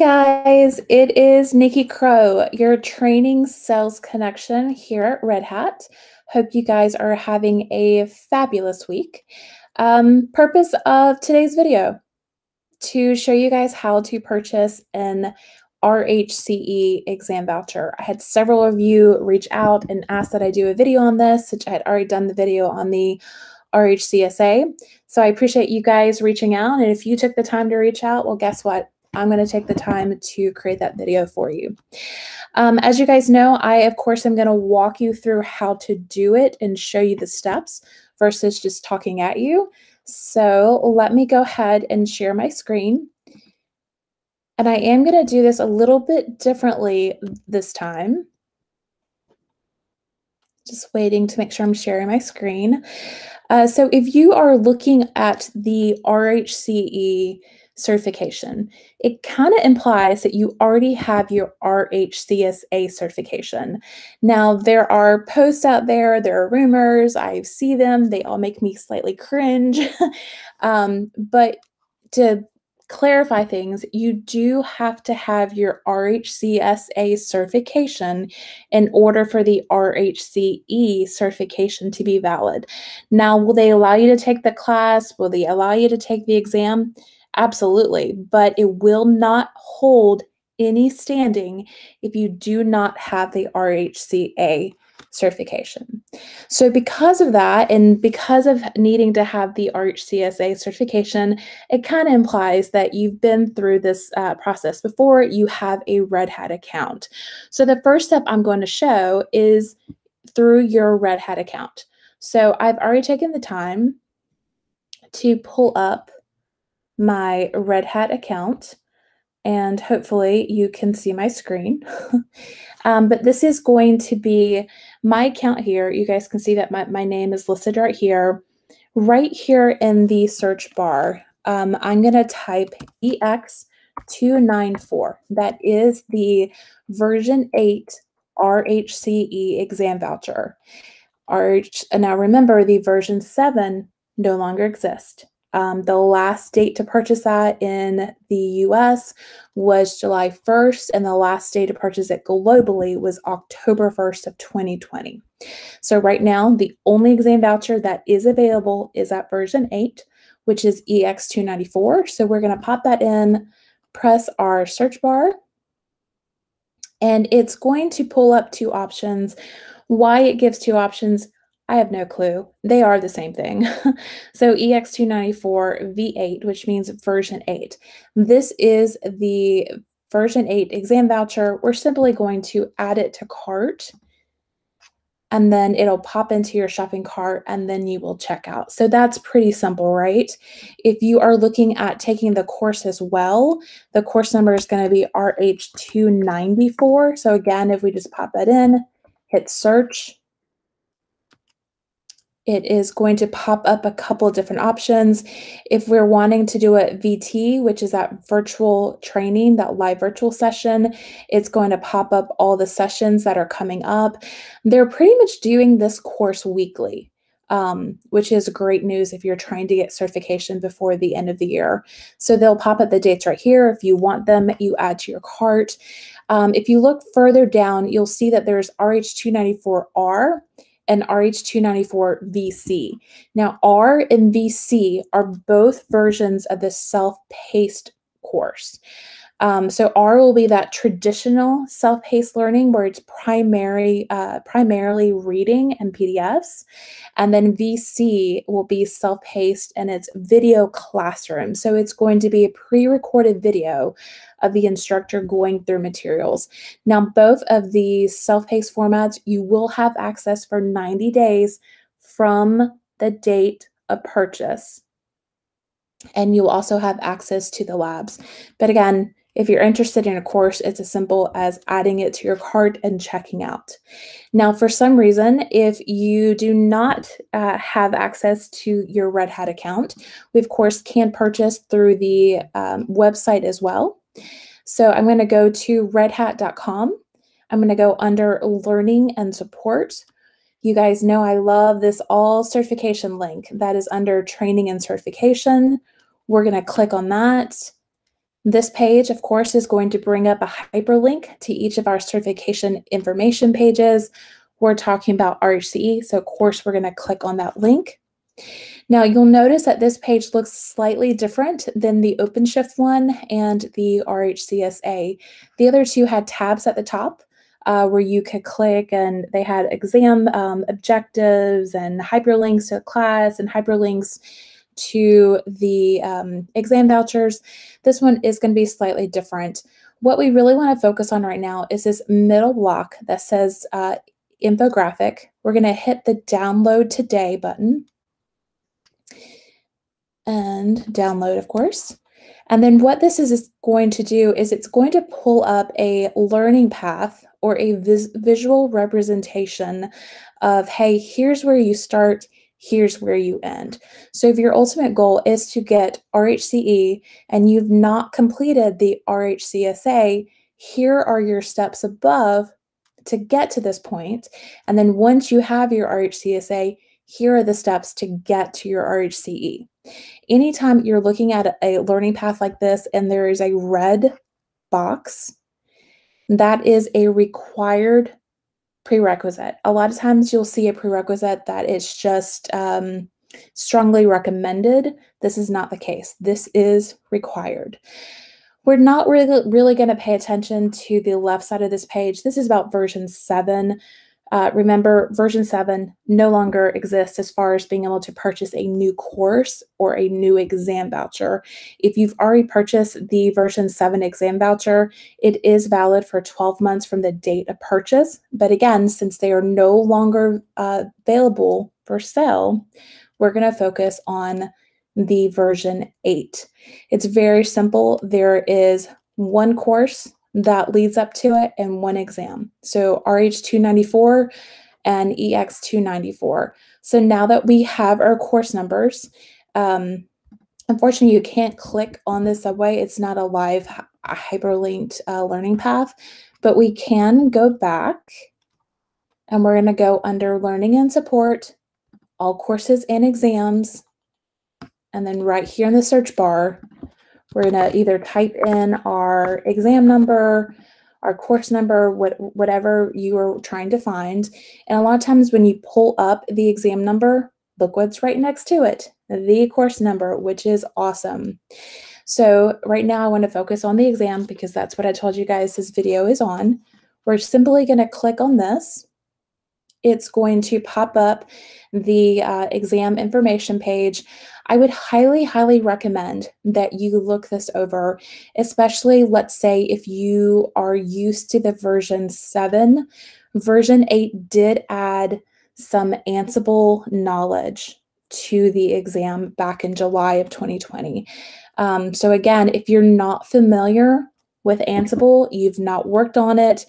guys, it is Niki Crowe, your training sales connection here at Red Hat. Hope you guys are having a fabulous week. Um, purpose of today's video to show you guys how to purchase an RHCE exam voucher. I had several of you reach out and ask that I do a video on this, which I had already done the video on the RHCSA. So I appreciate you guys reaching out. And if you took the time to reach out, well, guess what? I'm going to take the time to create that video for you. Um, as you guys know, I, of course, am going to walk you through how to do it and show you the steps versus just talking at you. So let me go ahead and share my screen. And I am going to do this a little bit differently this time. Just waiting to make sure I'm sharing my screen. Uh, so if you are looking at the RHCE certification, it kind of implies that you already have your RHCSA certification. Now, there are posts out there, there are rumors, I see them, they all make me slightly cringe. um, but to clarify things, you do have to have your RHCSA certification in order for the RHCE certification to be valid. Now, will they allow you to take the class? Will they allow you to take the exam? Absolutely, but it will not hold any standing if you do not have the RHCA certification. So, because of that, and because of needing to have the RHCSA certification, it kind of implies that you've been through this uh, process before, you have a Red Hat account. So, the first step I'm going to show is through your Red Hat account. So, I've already taken the time to pull up my Red Hat account and hopefully you can see my screen. um, but this is going to be my account here. You guys can see that my, my name is listed right here. Right here in the search bar, um, I'm going to type EX294. That is the version 8 RHCE exam voucher. RH, now remember, the version 7 no longer exists. Um, the last date to purchase that in the US was July 1st, and the last day to purchase it globally was October 1st of 2020. So right now, the only exam voucher that is available is at version 8, which is EX294. So we're going to pop that in, press our search bar, and it's going to pull up two options. Why it gives two options, I have no clue. They are the same thing. so EX294 V8, which means version 8. This is the version 8 exam voucher. We're simply going to add it to cart and then it'll pop into your shopping cart and then you will check out. So that's pretty simple, right? If you are looking at taking the course as well, the course number is going to be RH294. So again, if we just pop that in, hit search, it is going to pop up a couple different options. If we're wanting to do a VT, which is that virtual training, that live virtual session, it's going to pop up all the sessions that are coming up. They're pretty much doing this course weekly. Um, which is great news if you're trying to get certification before the end of the year. So they'll pop up the dates right here. If you want them, you add to your cart. Um, if you look further down, you'll see that there's RH294R and RH294 VC. Now, R and VC are both versions of the self paced course. Um, so R will be that traditional self-paced learning where it's primary, uh, primarily reading and PDFs, and then VC will be self-paced and it's video classroom. So it's going to be a pre-recorded video of the instructor going through materials. Now, both of these self-paced formats, you will have access for 90 days from the date of purchase. And you'll also have access to the labs. But again, if you're interested in a course, it's as simple as adding it to your cart and checking out. Now, for some reason, if you do not uh, have access to your Red Hat account, we of course can purchase through the um, website as well. So I'm going to go to redhat.com. I'm going to go under learning and support. You guys know I love this all certification link that is under training and certification. We're going to click on that. This page, of course, is going to bring up a hyperlink to each of our certification information pages. We're talking about RHCE, so of course we're going to click on that link. Now you'll notice that this page looks slightly different than the OpenShift one and the RHCSA. The other two had tabs at the top uh, where you could click and they had exam um, objectives and hyperlinks to class and hyperlinks to the um, exam vouchers. This one is going to be slightly different. What we really want to focus on right now is this middle block that says uh, infographic. We're going to hit the download today button and download, of course. And then what this is going to do is it's going to pull up a learning path or a vis visual representation of, hey, here's where you start, here's where you end. So if your ultimate goal is to get RHCE and you've not completed the RHCSA, here are your steps above to get to this point. And then once you have your RHCSA, here are the steps to get to your RHCE. Anytime you're looking at a learning path like this and there is a red box, that is a required prerequisite. A lot of times you'll see a prerequisite that is just um, strongly recommended. This is not the case. This is required. We're not really, really going to pay attention to the left side of this page. This is about version 7. Uh, remember, version 7 no longer exists as far as being able to purchase a new course or a new exam voucher. If you've already purchased the version 7 exam voucher, it is valid for 12 months from the date of purchase. But again, since they are no longer uh, available for sale, we're going to focus on the version 8. It's very simple. There is one course that leads up to it and one exam. So RH294 and EX294. So now that we have our course numbers, um, unfortunately, you can't click on the subway. It's not a live hyperlinked uh, learning path, but we can go back and we're going to go under learning and support, all courses and exams. And then right here in the search bar, we're going to either type in our exam number, our course number, what, whatever you are trying to find. And a lot of times when you pull up the exam number, look what's right next to it, the course number, which is awesome. So right now I want to focus on the exam because that's what I told you guys this video is on. We're simply going to click on this it's going to pop up the uh, exam information page. I would highly, highly recommend that you look this over, especially let's say if you are used to the version 7. Version 8 did add some Ansible knowledge to the exam back in July of 2020. Um, so again, if you're not familiar with Ansible, you've not worked on it,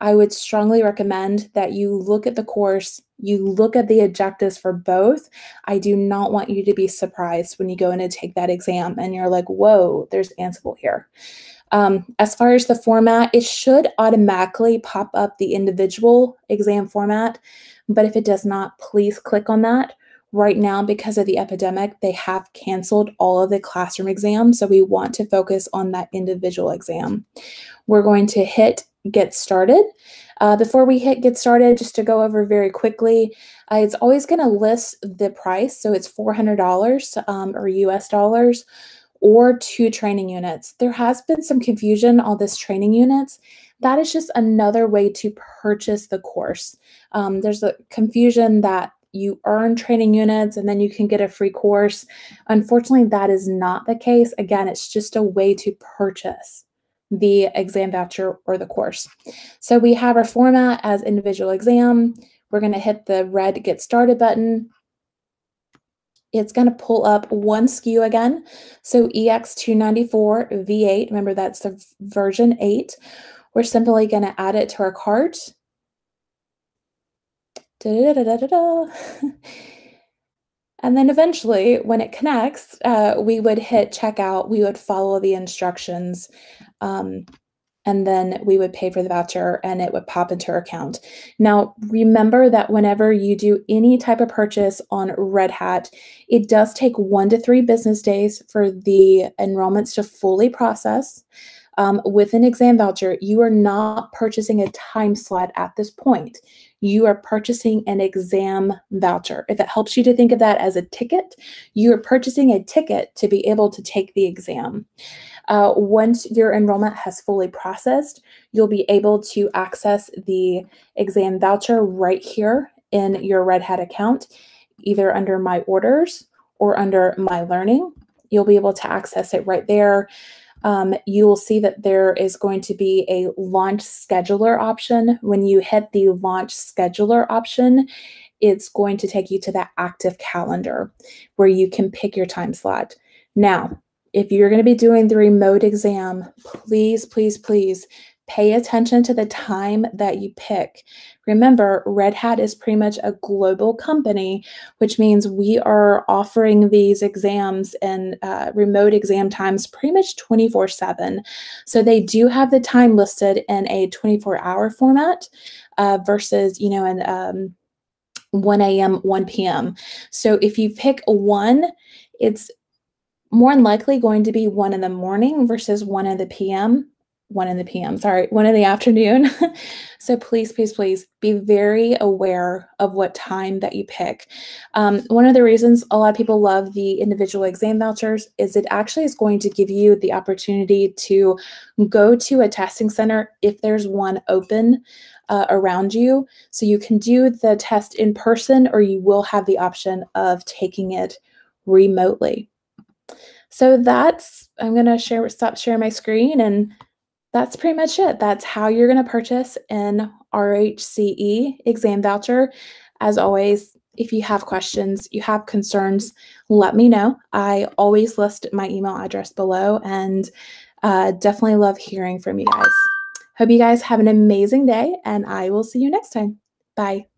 I would strongly recommend that you look at the course, you look at the objectives for both. I do not want you to be surprised when you go in and take that exam and you're like, whoa, there's Ansible here. Um, as far as the format, it should automatically pop up the individual exam format, but if it does not, please click on that. Right now, because of the epidemic, they have canceled all of the classroom exams, so we want to focus on that individual exam. We're going to hit get started. Uh, before we hit get started, just to go over very quickly, uh, it's always going to list the price. So it's $400 um, or US dollars or two training units. There has been some confusion on this training units. That is just another way to purchase the course. Um, there's a confusion that you earn training units and then you can get a free course. Unfortunately, that is not the case. Again, it's just a way to purchase the exam voucher or the course. So we have our format as individual exam. We're going to hit the red get started button. It's going to pull up one SKU again. So EX294 V8, remember that's the version 8. We're simply going to add it to our cart. Da -da -da And then eventually, when it connects, uh, we would hit checkout. We would follow the instructions. Um, and then we would pay for the voucher and it would pop into our account. Now, remember that whenever you do any type of purchase on Red Hat, it does take one to three business days for the enrollments to fully process. Um, with an exam voucher, you are not purchasing a time slot at this point. You are purchasing an exam voucher. If it helps you to think of that as a ticket, you are purchasing a ticket to be able to take the exam. Uh, once your enrollment has fully processed, you'll be able to access the exam voucher right here in your Red Hat account, either under My Orders or under My Learning. You'll be able to access it right there. Um, you will see that there is going to be a launch scheduler option. When you hit the launch scheduler option, it's going to take you to that active calendar where you can pick your time slot. Now, if you're going to be doing the remote exam, please, please, please pay attention to the time that you pick. Remember, Red Hat is pretty much a global company, which means we are offering these exams and uh, remote exam times pretty much 24 7. So they do have the time listed in a 24 hour format uh, versus, you know, an um, 1 a.m., 1 p.m. So if you pick one, it's more than likely going to be one in the morning versus one in the PM, one in the PM, sorry, one in the afternoon. so please, please, please be very aware of what time that you pick. Um, one of the reasons a lot of people love the individual exam vouchers is it actually is going to give you the opportunity to go to a testing center if there's one open. Uh, around you. So you can do the test in person or you will have the option of taking it remotely. So that's, I'm going to share, stop sharing my screen and that's pretty much it. That's how you're going to purchase an RHCE exam voucher. As always, if you have questions, you have concerns, let me know. I always list my email address below and uh, definitely love hearing from you guys. Hope you guys have an amazing day and I will see you next time. Bye.